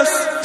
us.